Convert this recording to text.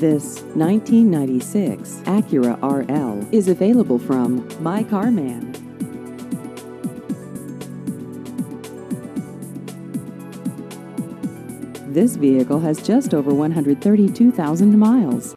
This 1996 Acura RL is available from My Car Man. This vehicle has just over 132,000 miles.